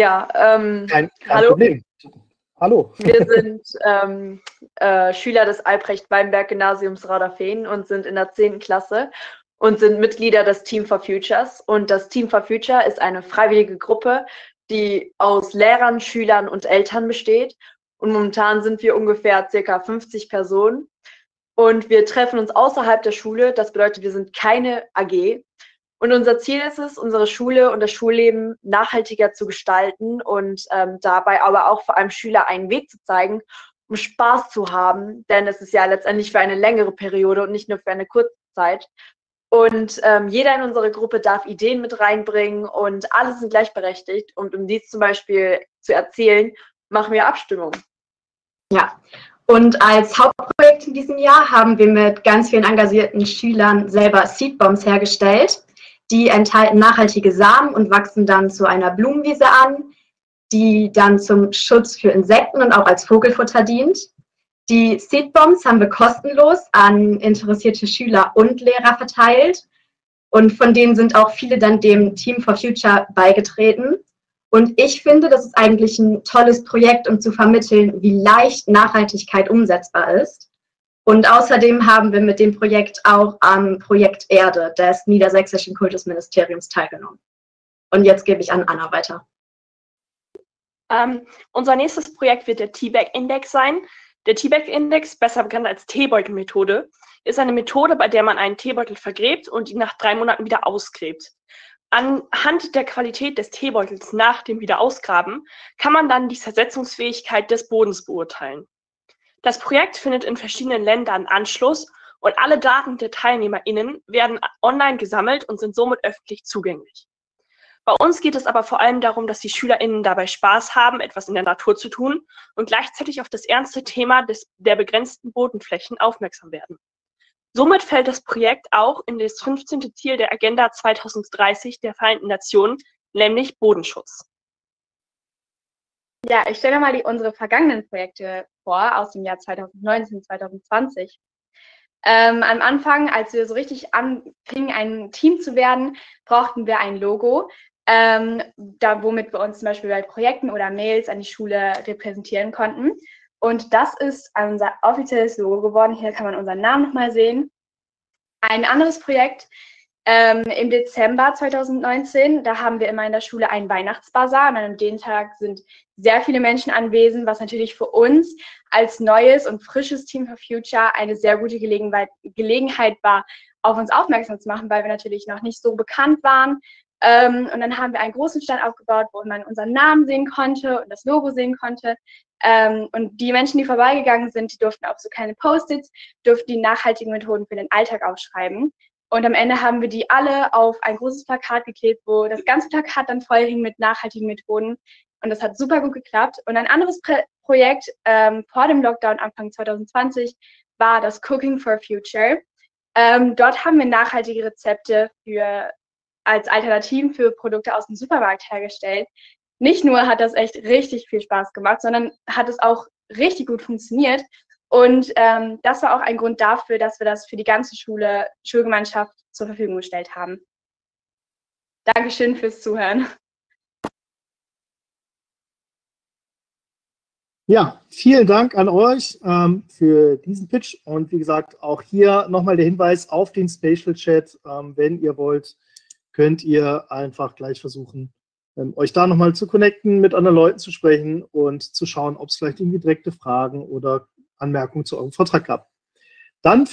Ja, ähm, kein, kein hallo. Problem. Hallo. Wir sind ähm, äh, Schüler des Albrecht-Weinberg-Gymnasiums Rauderfehn und sind in der 10. Klasse und sind Mitglieder des Team for Futures. Und das Team for Future ist eine freiwillige Gruppe, die aus Lehrern, Schülern und Eltern besteht. Und momentan sind wir ungefähr circa 50 Personen. Und wir treffen uns außerhalb der Schule. Das bedeutet, wir sind keine AG. Und unser Ziel ist es, unsere Schule und das Schulleben nachhaltiger zu gestalten und ähm, dabei aber auch vor allem Schüler einen Weg zu zeigen, um Spaß zu haben. Denn es ist ja letztendlich für eine längere Periode und nicht nur für eine kurze Zeit. Und ähm, jeder in unserer Gruppe darf Ideen mit reinbringen und alle sind gleichberechtigt. Und um dies zum Beispiel zu erzählen, machen wir Abstimmung. Ja, und als Hauptprojekt in diesem Jahr haben wir mit ganz vielen engagierten Schülern selber Seedbombs hergestellt. Die enthalten nachhaltige Samen und wachsen dann zu einer Blumenwiese an, die dann zum Schutz für Insekten und auch als Vogelfutter dient. Die Seedbombs haben wir kostenlos an interessierte Schüler und Lehrer verteilt. Und von denen sind auch viele dann dem Team for Future beigetreten. Und ich finde, das ist eigentlich ein tolles Projekt, um zu vermitteln, wie leicht Nachhaltigkeit umsetzbar ist. Und außerdem haben wir mit dem Projekt auch am Projekt Erde des Niedersächsischen Kultusministeriums teilgenommen. Und jetzt gebe ich an Anna weiter. Ähm, unser nächstes Projekt wird der T-Bag-Index sein. Der T-Bag-Index, besser bekannt als Teebeutelmethode, ist eine Methode, bei der man einen Teebeutel vergräbt und ihn nach drei Monaten wieder ausgräbt. Anhand der Qualität des Teebeutels nach dem Wiederausgraben kann man dann die Zersetzungsfähigkeit des Bodens beurteilen. Das Projekt findet in verschiedenen Ländern Anschluss und alle Daten der TeilnehmerInnen werden online gesammelt und sind somit öffentlich zugänglich. Bei uns geht es aber vor allem darum, dass die SchülerInnen dabei Spaß haben, etwas in der Natur zu tun und gleichzeitig auf das ernste Thema des, der begrenzten Bodenflächen aufmerksam werden. Somit fällt das Projekt auch in das 15. Ziel der Agenda 2030 der Vereinten Nationen, nämlich Bodenschutz. Ja, ich stelle mal die, unsere vergangenen Projekte vor aus dem Jahr 2019, 2020. Ähm, am Anfang, als wir so richtig anfingen, ein Team zu werden, brauchten wir ein Logo, ähm, da, womit wir uns zum Beispiel bei Projekten oder Mails an die Schule repräsentieren konnten. Und das ist unser offizielles Logo geworden. Hier kann man unseren Namen nochmal sehen. Ein anderes Projekt ähm, im Dezember 2019, da haben wir immer in der Schule einen Weihnachtsbazar und an dem Tag sind sehr viele Menschen anwesend, was natürlich für uns als neues und frisches Team for Future eine sehr gute Gelegenheit, Gelegenheit war, auf uns aufmerksam zu machen, weil wir natürlich noch nicht so bekannt waren ähm, und dann haben wir einen großen Stand aufgebaut, wo man unseren Namen sehen konnte und das Logo sehen konnte. Ähm, und die Menschen, die vorbeigegangen sind, die durften auch so kleine Post-its, durften die nachhaltigen Methoden für den Alltag aufschreiben. Und am Ende haben wir die alle auf ein großes Plakat geklebt, wo das ganze Plakat dann voll hing mit nachhaltigen Methoden. Und das hat super gut geklappt. Und ein anderes Pro Projekt ähm, vor dem Lockdown Anfang 2020 war das Cooking for Future. Ähm, dort haben wir nachhaltige Rezepte für als Alternativen für Produkte aus dem Supermarkt hergestellt. Nicht nur hat das echt richtig viel Spaß gemacht, sondern hat es auch richtig gut funktioniert. Und ähm, das war auch ein Grund dafür, dass wir das für die ganze Schule, Schulgemeinschaft zur Verfügung gestellt haben. Dankeschön fürs Zuhören. Ja, vielen Dank an euch ähm, für diesen Pitch und wie gesagt, auch hier nochmal der Hinweis auf den Spatial Chat, ähm, wenn ihr wollt, könnt ihr einfach gleich versuchen, ähm, euch da nochmal zu connecten, mit anderen Leuten zu sprechen und zu schauen, ob es vielleicht irgendwie direkte Fragen oder Anmerkungen zu eurem Vortrag gab. Dann